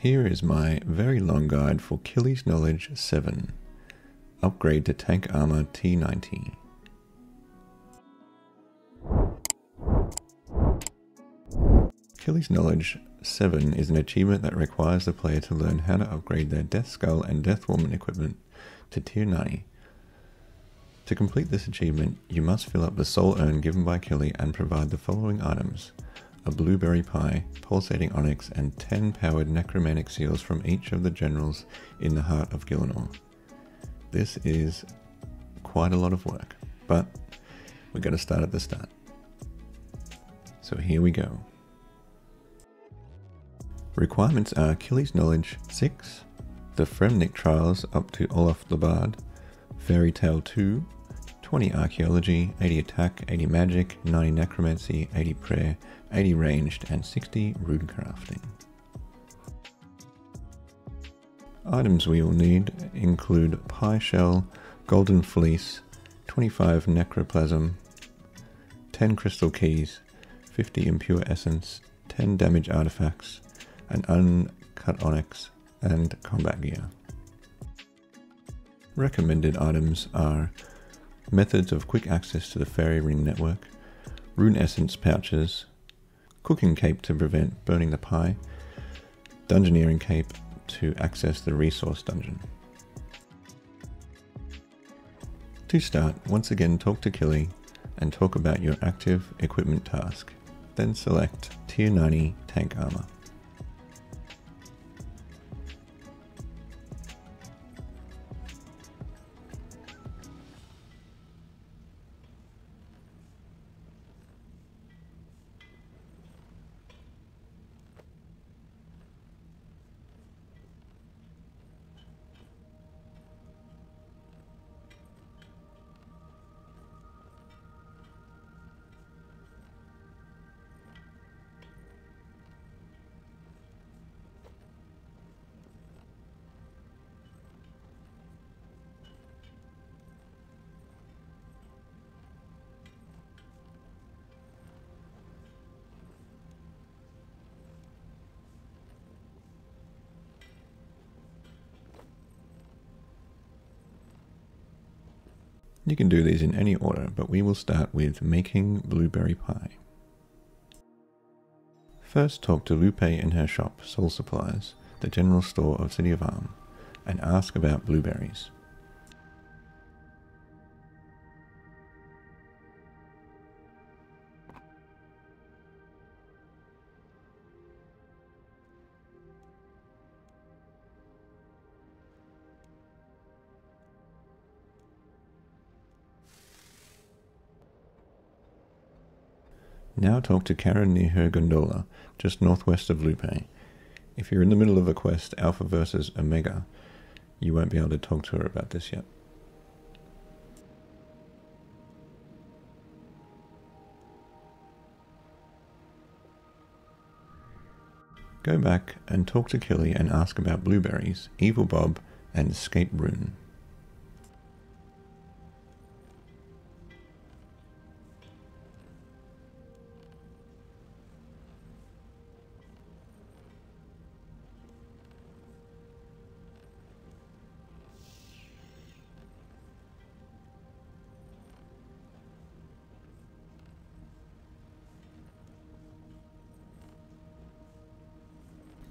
Here is my very long guide for Kili's Knowledge 7. Upgrade to Tank Armor T90. Kili's Knowledge 7 is an achievement that requires the player to learn how to upgrade their Death Skull and Deathwarden equipment to Tier 90. To complete this achievement, you must fill up the soul urn given by Kili and provide the following items a blueberry pie, pulsating onyx, and 10 powered necromantic seals from each of the generals in the heart of Gielinor. This is quite a lot of work, but we're going to start at the start. So here we go. Requirements are Kili's Knowledge 6, the Fremennik Trials up to Olaf the Bard, Fairy Tale 2, 20 Archaeology, 80 Attack, 80 Magic, 90 Necromancy, 80 Prayer, 80 Ranged, and 60 Rune Crafting. Items we will need include Pie Shell, Golden Fleece, 25 Necroplasm, 10 Crystal Keys, 50 Impure Essence, 10 Damage Artifacts, an Uncut Onyx, and Combat Gear. Recommended items are methods of quick access to the Fairy Ring network, rune essence pouches, cooking cape to prevent burning the pie, dungeoneering cape to access the resource dungeon. To start, once again talk to Kili and talk about your active equipment task. Then select Tier 90 Tank Armor. You can do these in any order, but we will start with making blueberry pie. First talk to Lupe in her shop, Soul Supplies, the general store of City of Arm, and ask about blueberries. Now talk to Karen near her gondola, just northwest of Lupe. If you're in the middle of a quest, Alpha versus Omega, you won't be able to talk to her about this yet. Go back and talk to Kili and ask about blueberries, Evil Bob, and ScapeRune.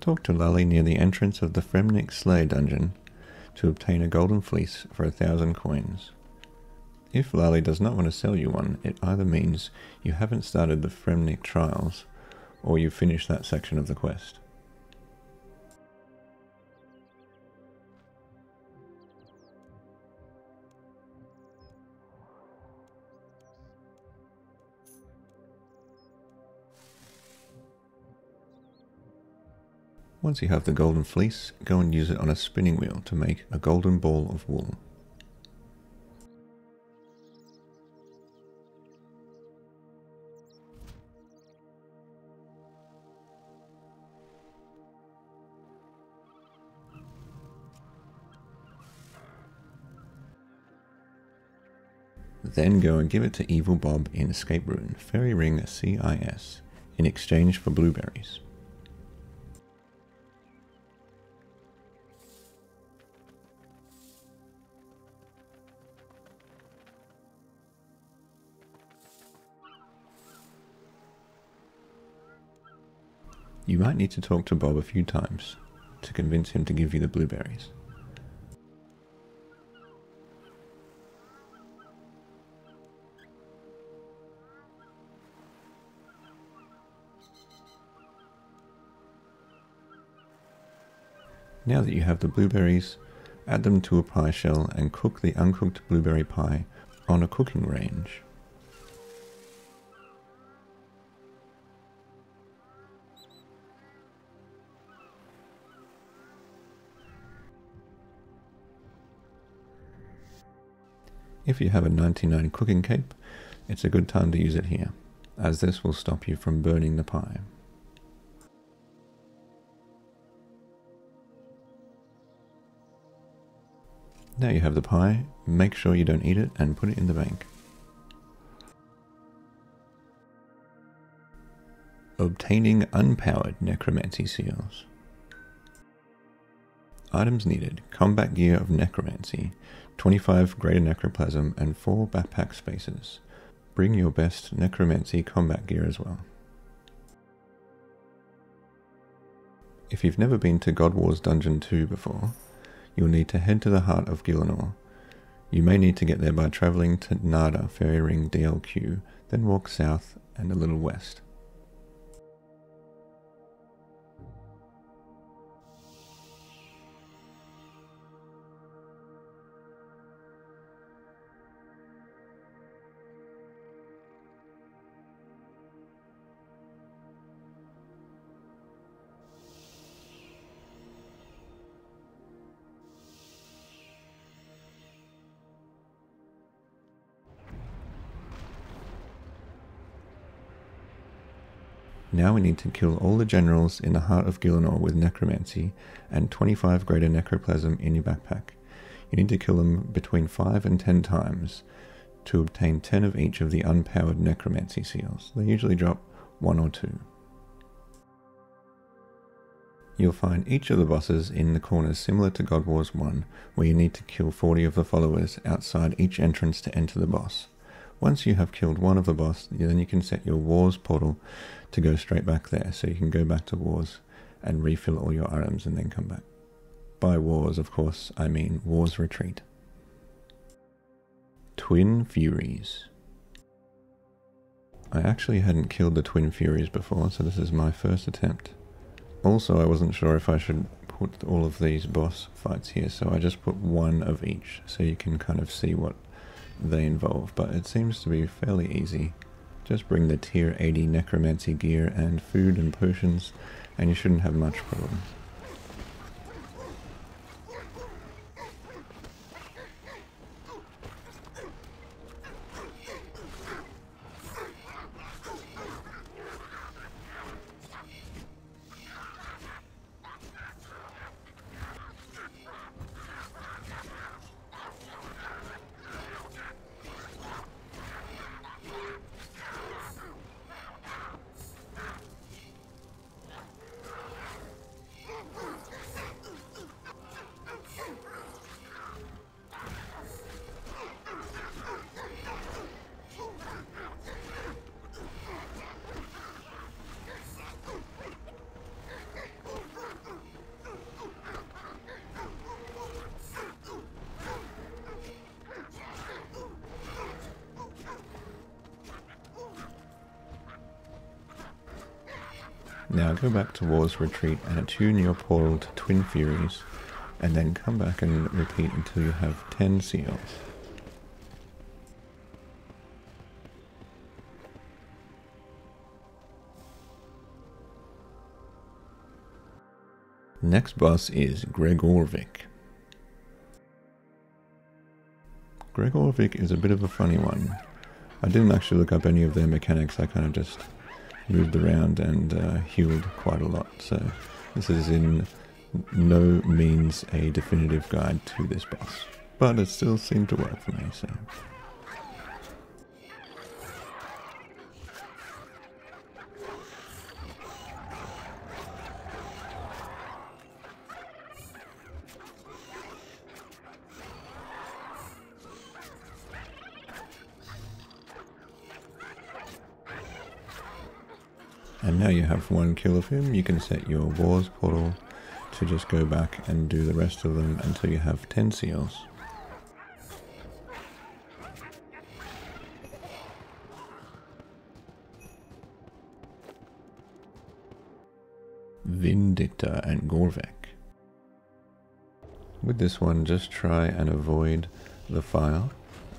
Talk to Lalli near the entrance of the Fremennik Slayer dungeon to obtain a golden fleece for a thousand coins. If Lalli does not want to sell you one, it either means you haven't started the Fremennik trials, or you've finished that section of the quest. Once you have the golden fleece, go and use it on a spinning wheel to make a golden ball of wool. Then go and give it to Evil Bob in ScapeRune, Fairy Ring CIS, in exchange for blueberries. You might need to talk to Bob a few times to convince him to give you the blueberries. Now that you have the blueberries, add them to a pie shell and cook the uncooked blueberry pie on a cooking range. If you have a 99 cooking cape, it's a good time to use it here, as this will stop you from burning the pie. Now you have the pie, make sure you don't eat it and put it in the bank. Obtaining unpowered necromancy seals. Items needed combat gear of necromancy, 25 greater necroplasm, and 4 backpack spaces. Bring your best necromancy combat gear as well. If you've never been to God Wars Dungeon 2 before, you'll need to head to the heart of Gielinor. You may need to get there by travelling to Nardah Fairy Ring DLQ, then walk south and a little west. Need to kill all the generals in the heart of Gielinor with necromancy and 25 greater necroplasm in your backpack. You need to kill them between 5 and 10 times to obtain 10 of each of the unpowered necromancy seals. They usually drop 1 or 2. You'll find each of the bosses in the corners similar to God Wars 1, where you need to kill 40 of the followers outside each entrance to enter the boss. Once you have killed one of the boss, then you can set your Wars portal to go straight back there. So you can go back to Wars and refill all your items and then come back. By Wars, of course, I mean Wars Retreat. Twin Furies. I actually hadn't killed the Twin Furies before, so this is my first attempt. Also, I wasn't sure if I should put all of these boss fights here, so I just put one of each, so you can kind of see what they involve, but it seems to be fairly easy. Just bring the tier 80 necromancy gear and food and potions, and you shouldn't have much problem. Now go back to Wars Retreat and attune your portal to Twin Furies, and then come back and repeat until you have 10 seals. Next boss is Gregorovic. Gregorovic is a bit of a funny one. I didn't actually look up any of their mechanics, I kind of just moved around and uh, healed quite a lot. So this is in no means a definitive guide to this boss, but it still seemed to work for me. So. And now you have one kill of him, you can set your wars portal to just go back and do the rest of them until you have 10 seals. Vindicta and Gorvek. With this one, just try and avoid the fire.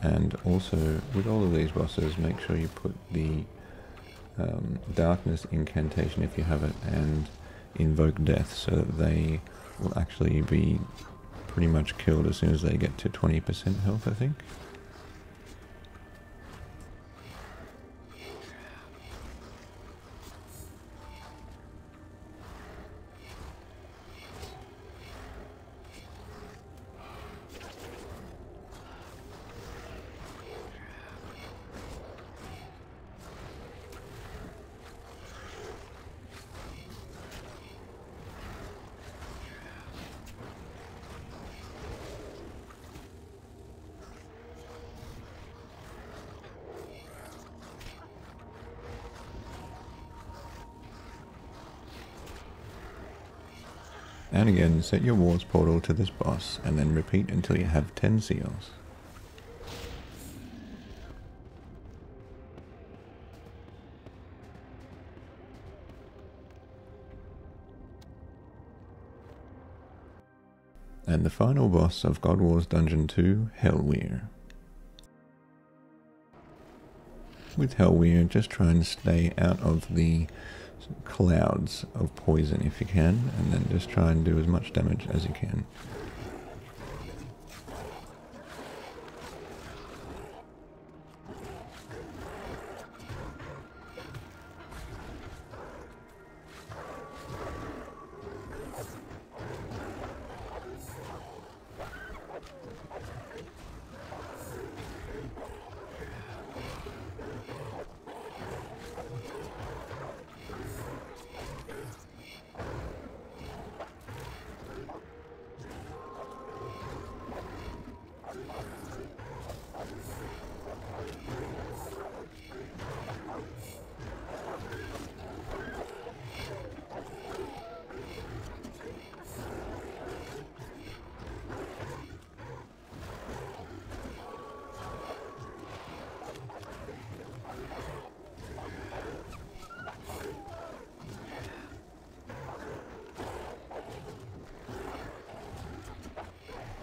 And also, with all of these bosses, make sure you put the um, darkness incantation if you have it, and invoke death so that they will actually be pretty much killed as soon as they get to 20% health, I think. And again, set your wars portal to this boss, and then repeat until you have 10 seals. And the final boss of God Wars Dungeon 2, Helwyr. With Helwyr, just try and stay out of the clouds of poison if you can, and then just try and do as much damage as you can.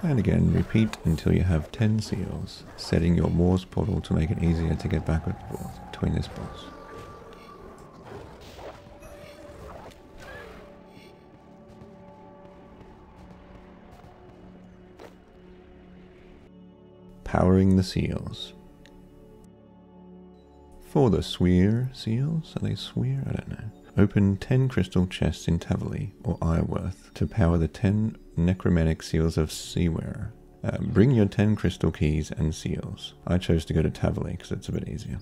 And again, repeat until you have 10 seals, setting your Wars portal to make it easier to get back and forth between this boss. Powering the seals. For the Sweer seals, are they Sweer? I don't know. Open 10 crystal chests in Taverley or Iorwerth to power the 10 necromantic seals of Seaware. Uh, bring your 10 crystal keys and seals. I chose to go to Taverley because it's a bit easier.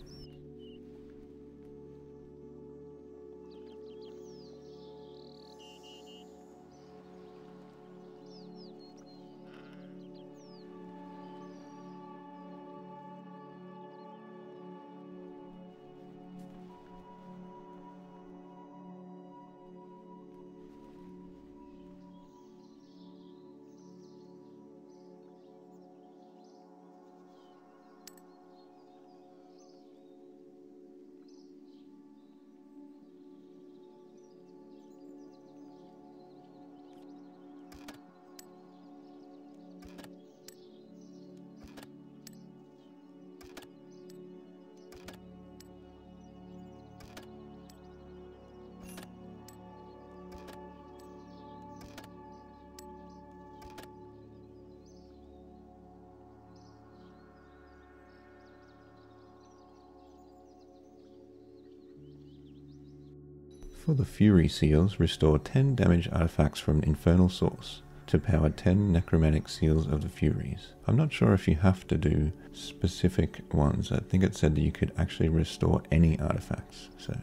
For the Fury Seals, restore 10 damage artifacts from an Infernal Source to power 10 necromantic seals of the Furies. I'm not sure if you have to do specific ones. I think it said that you could actually restore any artifacts. So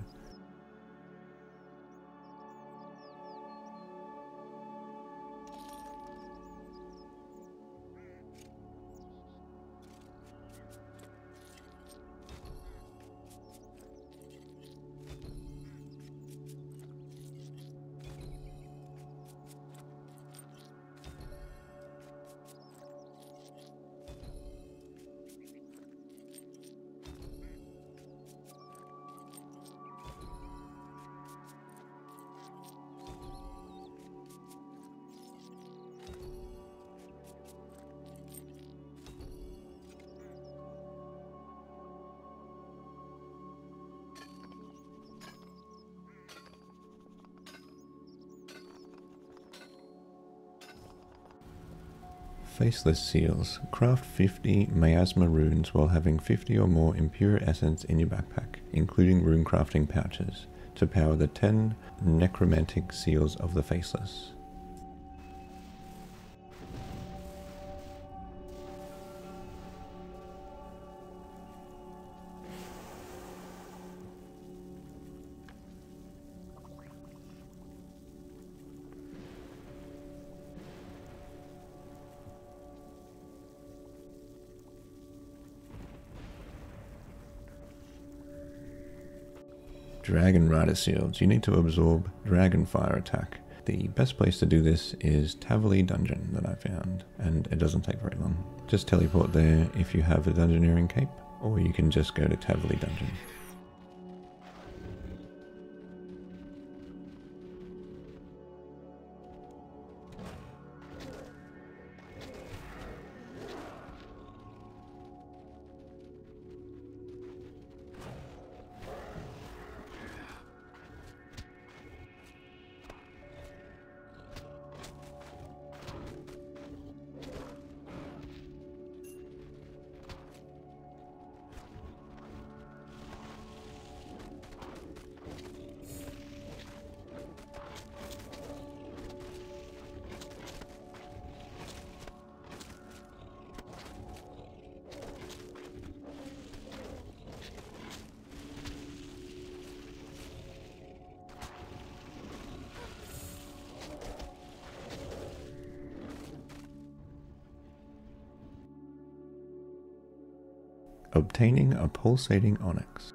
Faceless Seals. Craft 50 Miasma runes while having 50 or more Impure Essence in your backpack, including rune crafting pouches, to power the 10 Necromantic Seals of the Faceless. Dragon Rider Seals. You need to absorb Dragon Fire attack. The best place to do this is Taverley Dungeon that I found, and it doesn't take very long. Just teleport there if you have a Dungeoneering cape, or you can just go to Taverley Dungeon. Obtaining a pulsating onyx.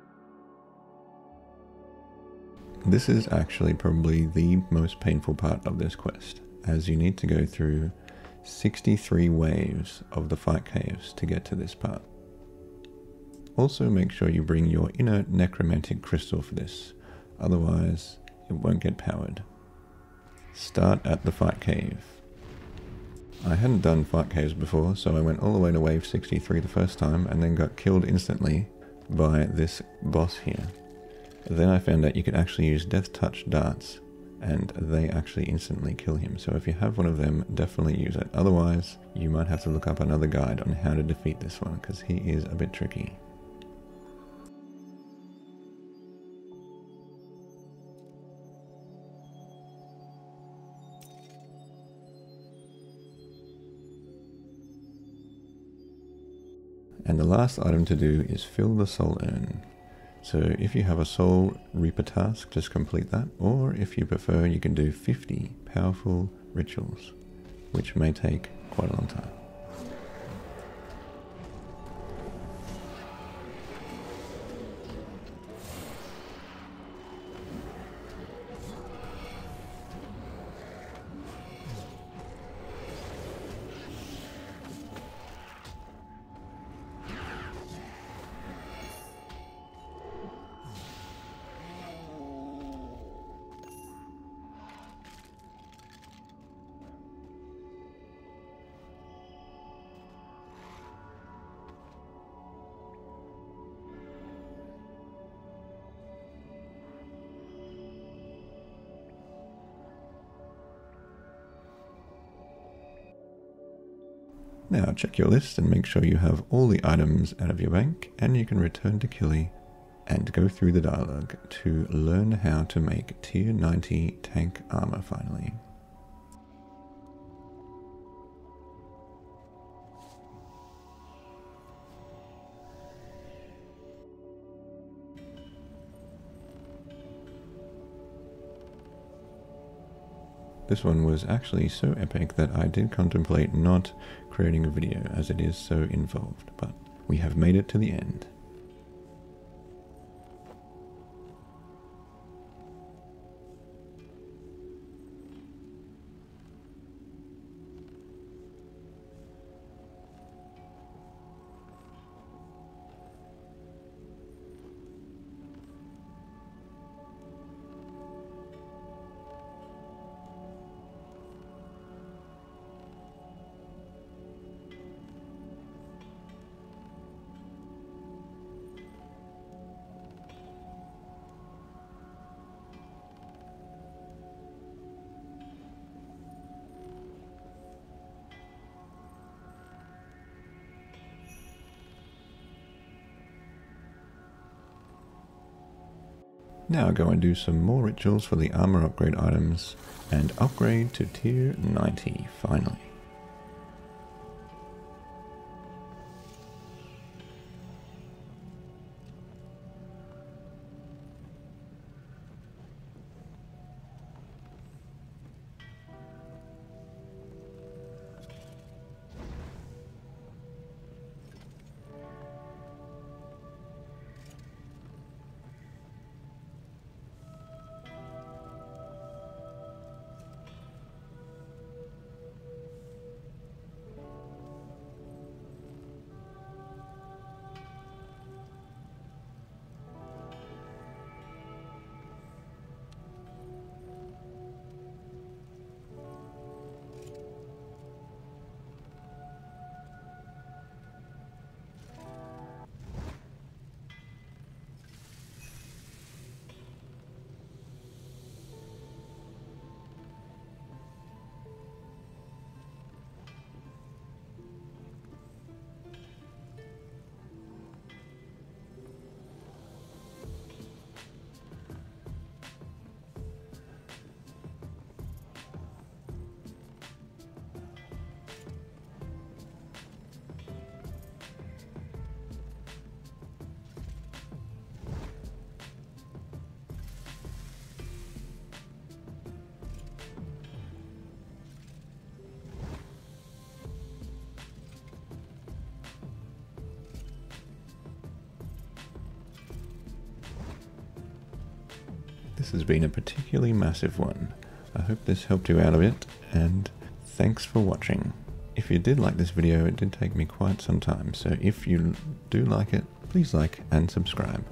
This is actually probably the most painful part of this quest, as you need to go through 63 waves of the fight caves to get to this part. Also make sure you bring your inner necromantic crystal for this, otherwise it won't get powered. Start at the fight cave. I hadn't done fight caves before, so I went all the way to wave 63 the first time and then got killed instantly by this boss here. Then I found out you could actually use death touch darts and they actually instantly kill him. So if you have one of them, definitely use it. Otherwise, you might have to look up another guide on how to defeat this one because he is a bit tricky. And the last item to do is fill the soul urn. So if you have a soul reaper task, just complete that. Or if you prefer, you can do 50 powerful rituals, which may take quite a long time. Now check your list and make sure you have all the items out of your bank and you can return to Kili and go through the dialogue to learn how to make tier 90 tank armor finally. This one was actually so epic that I did contemplate not creating a video as it is so involved, but we have made it to the end. Now go and do some more rituals for the armor upgrade items and upgrade to tier 90 finally. This has been a particularly massive one. I hope this helped you out a bit, and thanks for watching. If you did like this video, it did take me quite some time, so if you do like it, please like and subscribe.